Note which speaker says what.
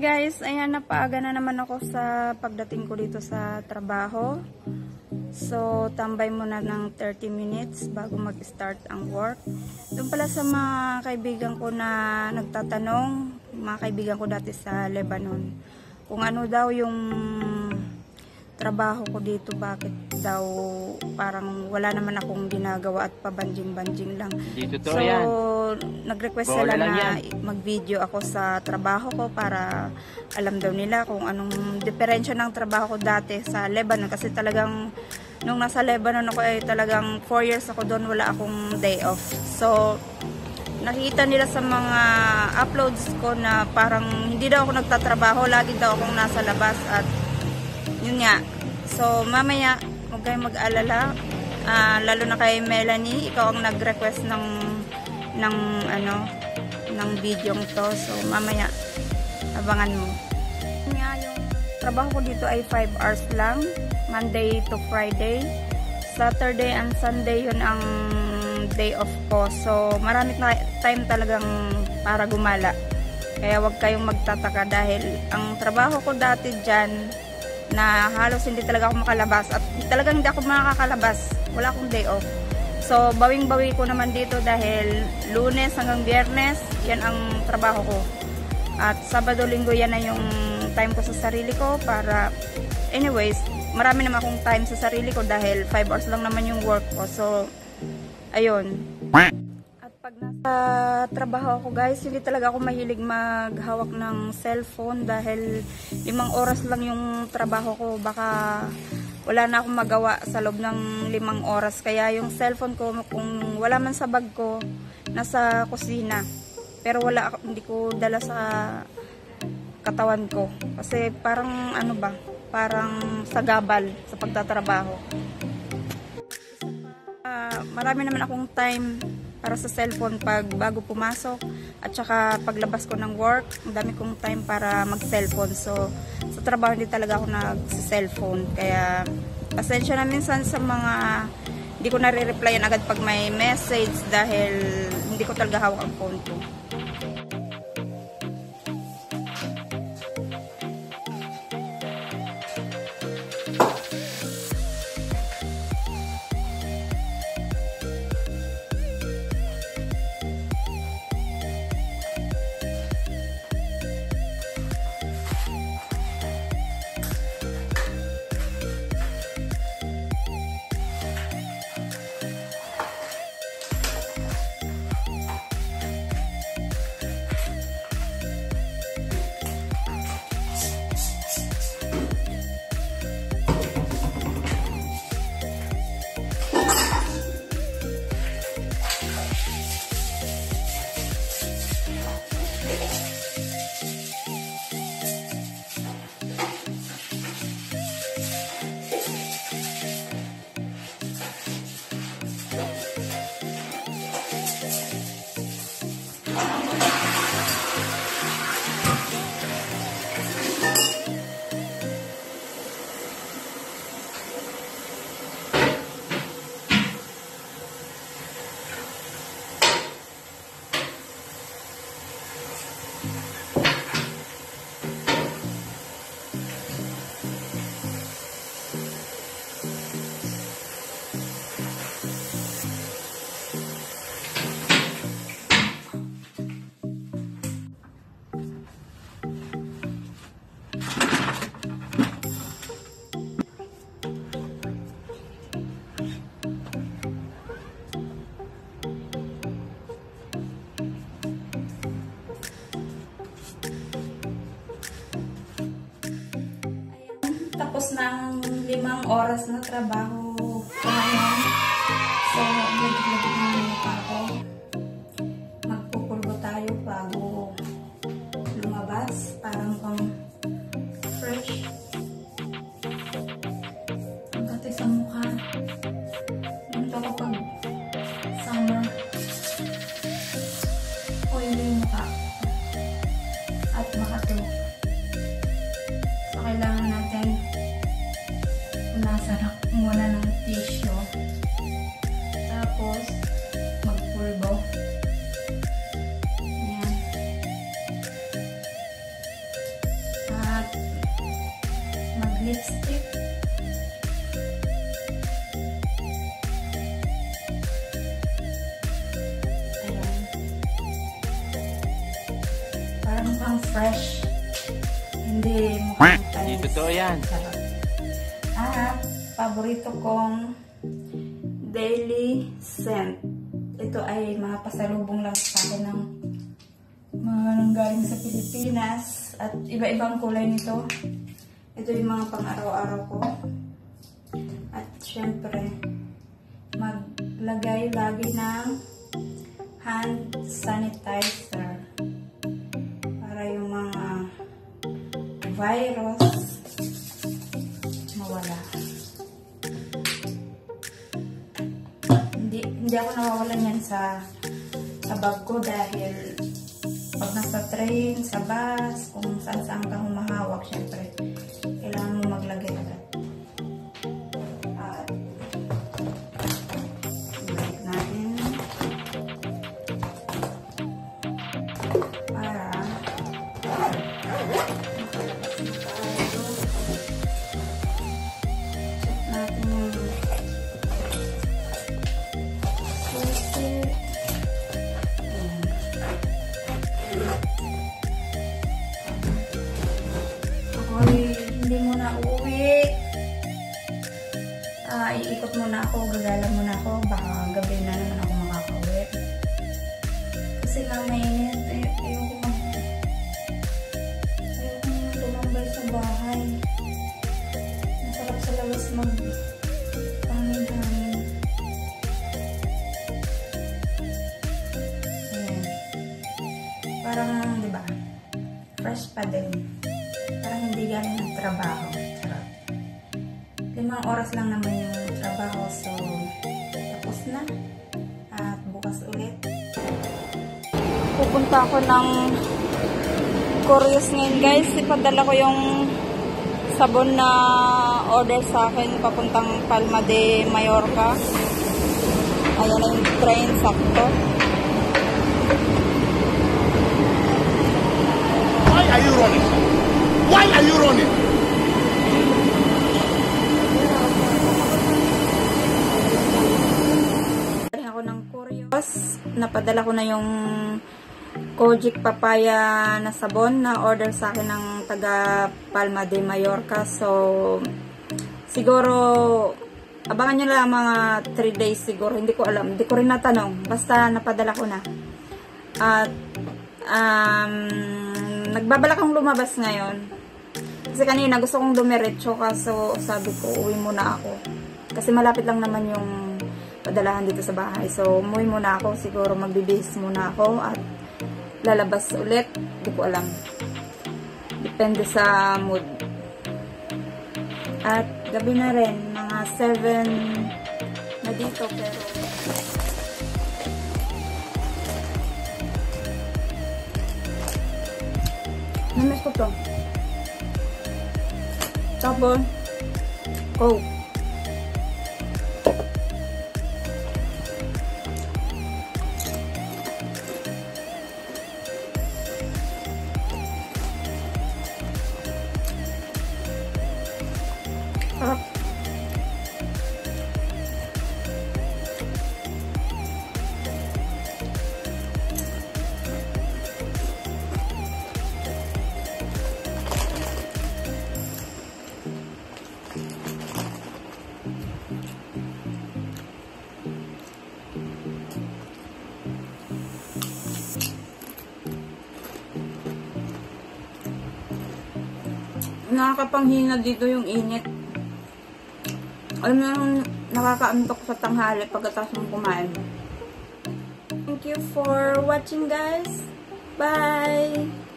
Speaker 1: guys, ayan napaaga na naman ako sa pagdating ko dito sa trabaho. So, tambay muna ng 30 minutes bago mag-start ang work. Doon pala sa mga kaibigan ko na nagtatanong, mga kaibigan ko dati sa Lebanon, kung ano daw yung trabaho ko dito, bakit daw parang wala naman akong ginagawa at pabanjing-banjing lang. So,
Speaker 2: yan.
Speaker 1: nag-request sila na mag-video ako sa trabaho ko para alam daw nila kung anong diferensya ng trabaho ko dati sa Lebanon kasi talagang nung nasa Lebanon ako ay talagang 4 years ako doon wala akong day off. So, nakita nila sa mga uploads ko na parang hindi daw ako nagtatrabaho, lagi daw akong nasa labas at yun nga. So, mamaya, huwag kayong mag-alala. Ah, lalo na kay Melanie, ikaw ang nag-request ng ng ano ng video to. So, mamaya abangan mo. Nga yung trabaho ko dito ay 5 hours lang, Monday to Friday. Saturday and Sunday yun ang day off ko. So, marami na time talagang para gumala. Kaya wag kayong magtataka dahil ang trabaho ko dati dyan, na halos hindi talaga ako makalabas at talagang hindi ako makakakalabas wala akong day off. So bawing bawi ko naman dito dahil lunes hanggang biyernes yan ang trabaho ko. At sabado linggo yan na yung time ko sa sarili ko para anyways marami naman akong time sa sarili ko dahil 5 hours lang naman yung work ko. So ayun pag nasa trabaho ako guys, hindi talaga ako mahilig maghawak ng cellphone dahil limang oras lang yung trabaho ko. Baka wala na akong magawa sa loob ng limang oras. Kaya yung cellphone ko, kung wala man sa bag ko, nasa kusina. Pero wala, hindi ko dala sa katawan ko. Kasi parang ano ba, parang sagabal sa pagtatrabaho. Ah, marami naman akong time para sa cellphone pag bago pumasok at saka paglabas ko ng work, ang dami kong time para mag-cellphone. So, sa trabaho hindi talaga ako nag-cellphone. Kaya, pasensya na minsan sa mga hindi ko nare-replyan agad pag may message dahil hindi ko talaga hawak ang phone ko. Ang limang oras na trabaho ngayon. So, nag-lagit na yung mukha ko. Magpupulbo tayo bago lumabas. Para mukhang fresh. Ang gati sa mukha. Ganito kapag summer. Oily mukha. lipstick. Ayan. Parang pang fresh. Hindi mukhang tayo.
Speaker 2: Hindi totoo yan.
Speaker 1: At ah, paborito kong daily scent. Ito ay mga pasalubong lang sa akin ng mga nanggaling sa Pilipinas at iba-ibang kulay nito. Ito yung mga pang-araw-araw ko. At syempre, maglagay lagi ng hand sanitizer para yung mga virus mawala. Hindi, hindi ako nawawalan yan sa sa bag ko dahil pag nasa train, sa bus, kung saan saan ka humahawak, syempre, kailangan mo maglagay agad. Hindi muna uuwi. Ah, iikot muna ako, gagala muna ako. Baka gabi na naman ako makakauwi. Kasi nga mainit. Ay, ayoko mag... Ayoko nang tumambay sa bahay. Masarap sa labas mag... Pangin-hangin. Parang, di ba? Fresh pa din. Trabaho. Charot. Limang oras lang naman yung trabaho. So, tapos na. At bukas ulit. Pupunta ako ng Curious ngayon guys. Ipadala ko yung sabon na order sa akin papuntang Palma de Mallorca. Ayan na yung train sakto.
Speaker 3: Why are you running? Why are you running?
Speaker 1: Galing ako ng Curious. Napadala ko na yung Kojic Papaya na sabon na order sa akin ng taga Palma de Mallorca. So, siguro, abangan nyo lang mga 3 days siguro. Hindi ko alam. Hindi ko rin natanong. Basta napadala ko na. At, um, nagbabalak akong lumabas ngayon. Kasi kanina gusto kong dumiretso kaso sabi ko uwi muna ako. Kasi malapit lang naman yung padalahan dito sa bahay. So, umuwi muna ako. Siguro magbibihis muna ako at lalabas ulit. Hindi ko alam. Depende sa mood. At gabi na rin. Mga 7 na dito pero Namiss ko to. Tapos, Coke. Nakakapanghina dito yung init. Alam mo yung nakakaantok sa tanghali pagkatapos ng kumain. Thank you for watching guys. Bye!